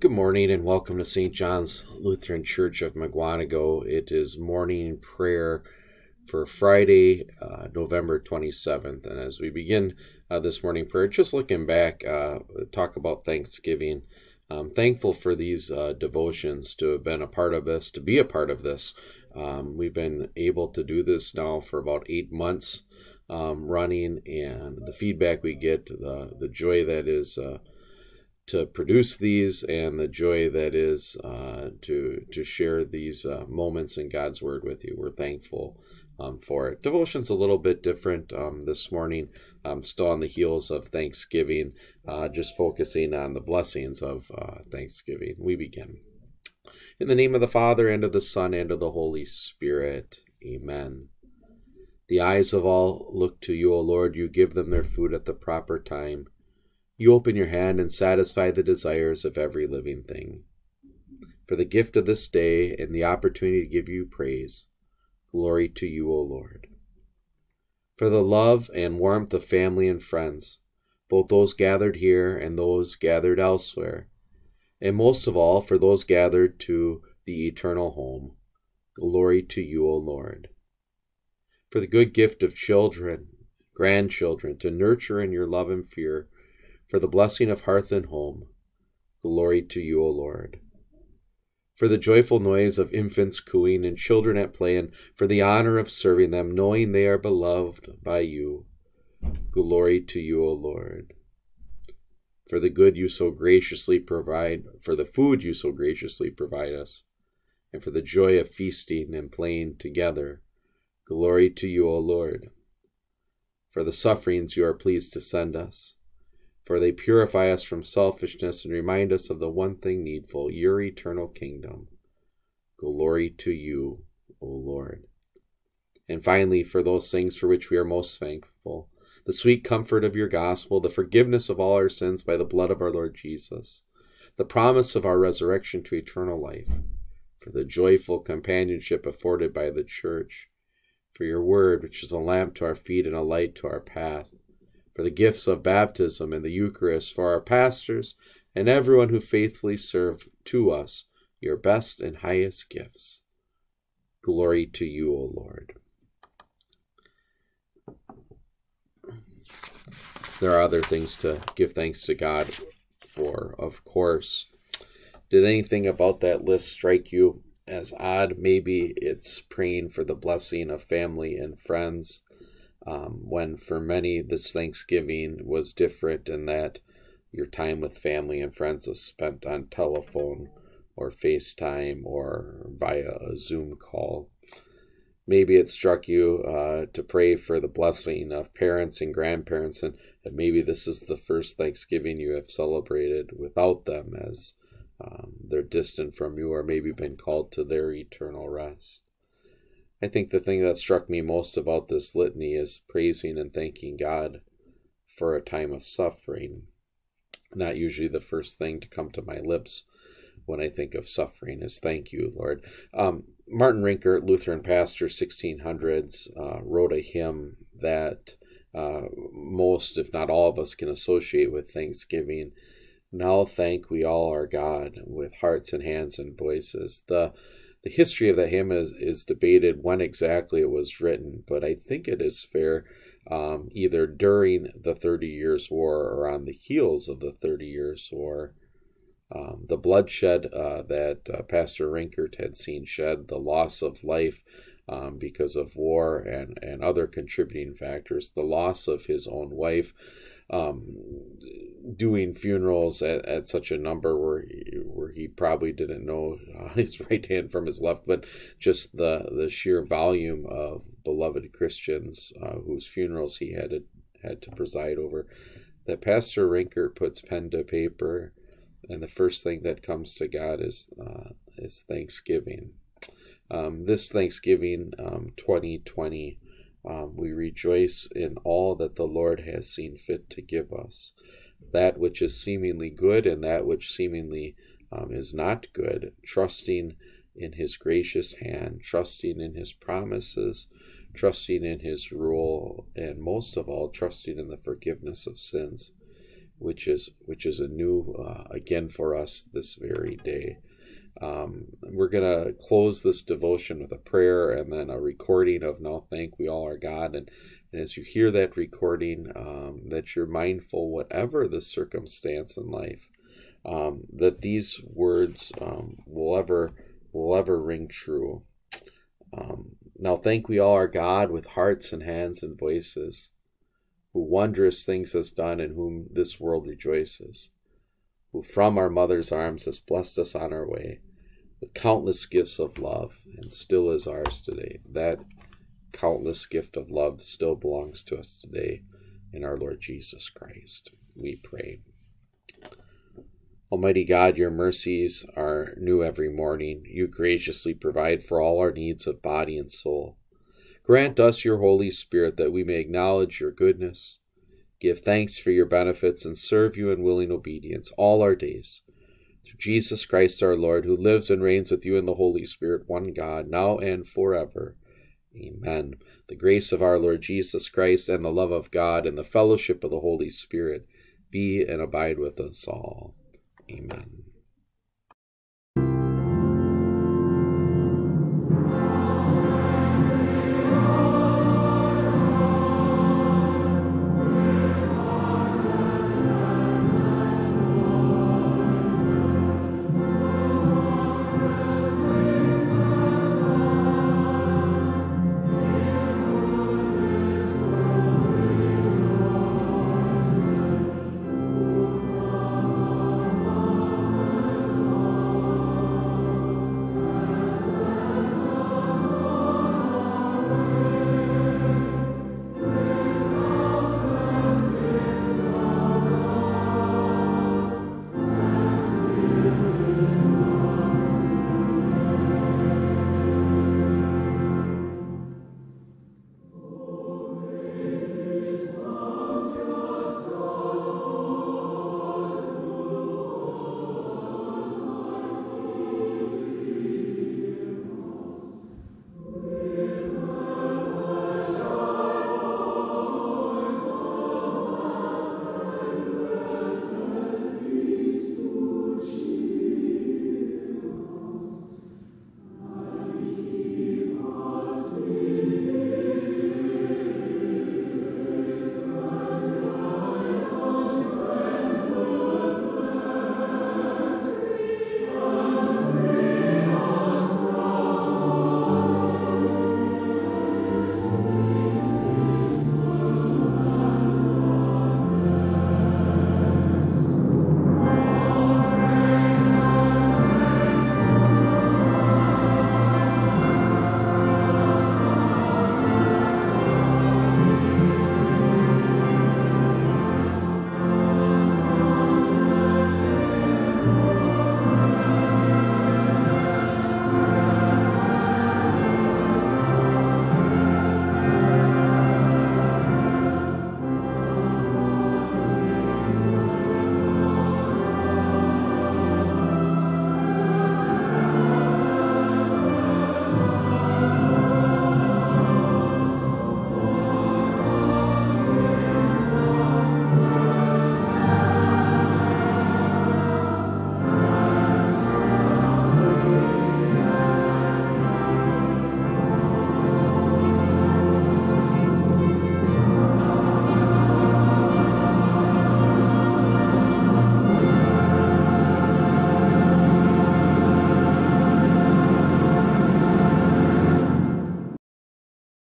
Good morning and welcome to St. John's Lutheran Church of Mukwonago. It is morning prayer for Friday, uh, November 27th. And as we begin uh, this morning prayer, just looking back, uh, talk about Thanksgiving. I'm thankful for these uh, devotions to have been a part of this, to be a part of this. Um, we've been able to do this now for about eight months um, running, and the feedback we get, the, the joy that is uh, to produce these and the joy that is uh, to to share these uh, moments in God's Word with you. We're thankful um, for it. Devotion's a little bit different um, this morning. I'm still on the heels of Thanksgiving, uh, just focusing on the blessings of uh, Thanksgiving. We begin. In the name of the Father, and of the Son, and of the Holy Spirit. Amen. The eyes of all look to you, O Lord. You give them their food at the proper time. You open your hand and satisfy the desires of every living thing. For the gift of this day and the opportunity to give you praise, glory to you, O Lord. For the love and warmth of family and friends, both those gathered here and those gathered elsewhere, and most of all for those gathered to the eternal home, glory to you, O Lord. For the good gift of children, grandchildren, to nurture in your love and fear, for the blessing of hearth and home. Glory to you, O Lord. For the joyful noise of infants cooing and children at play, and for the honor of serving them, knowing they are beloved by you. Glory to you, O Lord. For the good you so graciously provide, for the food you so graciously provide us, and for the joy of feasting and playing together. Glory to you, O Lord. For the sufferings you are pleased to send us for they purify us from selfishness and remind us of the one thing needful, your eternal kingdom. Glory to you, O Lord. And finally, for those things for which we are most thankful, the sweet comfort of your gospel, the forgiveness of all our sins by the blood of our Lord Jesus, the promise of our resurrection to eternal life, for the joyful companionship afforded by the church, for your word, which is a lamp to our feet and a light to our path, for the gifts of baptism and the Eucharist, for our pastors and everyone who faithfully serve to us your best and highest gifts. Glory to you, O Lord. There are other things to give thanks to God for, of course. Did anything about that list strike you as odd? Maybe it's praying for the blessing of family and friends um, when for many this Thanksgiving was different in that your time with family and friends was spent on telephone or FaceTime or via a Zoom call. Maybe it struck you uh, to pray for the blessing of parents and grandparents, and that maybe this is the first Thanksgiving you have celebrated without them as um, they're distant from you or maybe been called to their eternal rest. I think the thing that struck me most about this litany is praising and thanking God for a time of suffering. Not usually the first thing to come to my lips when I think of suffering is thank you, Lord. Um, Martin Rinkart, Lutheran pastor, 1600s, uh, wrote a hymn that uh, most, if not all of us, can associate with Thanksgiving. Now thank we all our God with hearts and hands and voices. The the history of the hymn is, is debated when exactly it was written, but I think it is fair um, either during the Thirty Years' War or on the heels of the Thirty Years' War. Um, the bloodshed uh, that uh, Pastor Rinkart had seen shed, the loss of life um, because of war and, and other contributing factors, the loss of his own wife, um, doing funerals at, at such a number where he, where he probably didn't know uh, his right hand from his left, but just the the sheer volume of beloved Christians uh, whose funerals he had to, had to preside over. That Pastor Rinkart puts pen to paper, and the first thing that comes to God is uh, is Thanksgiving. Um, this Thanksgiving, um, 2020, um, we rejoice in all that the Lord has seen fit to give us. That which is seemingly good and that which seemingly um, is not good, trusting in His gracious hand, trusting in His promises, trusting in His rule, and most of all, trusting in the forgiveness of sins. which is which is a new uh, again for us this very day. Um, we're gonna close this devotion with a prayer and then a recording of "Now Thank We All Our God." And, and as you hear that recording, um, that you're mindful, whatever the circumstance in life, um, that these words um, will ever will ever ring true. Um, now thank we all our God with hearts and hands and voices, who wondrous things has done, in whom this world rejoices, who from our mother's arms has blessed us on our way with countless gifts of love, and still is ours today. That countless gift of love still belongs to us today in our Lord Jesus Christ. We pray. Almighty God, your mercies are new every morning. You graciously provide for all our needs of body and soul. Grant us your Holy Spirit that we may acknowledge your goodness, give thanks for your benefits, and serve you in willing obedience all our days. Through Jesus Christ our Lord, who lives and reigns with you in the Holy Spirit, one God, now and forever. Amen. The grace of our Lord Jesus Christ and the love of God and the fellowship of the Holy Spirit be and abide with us all. Amen.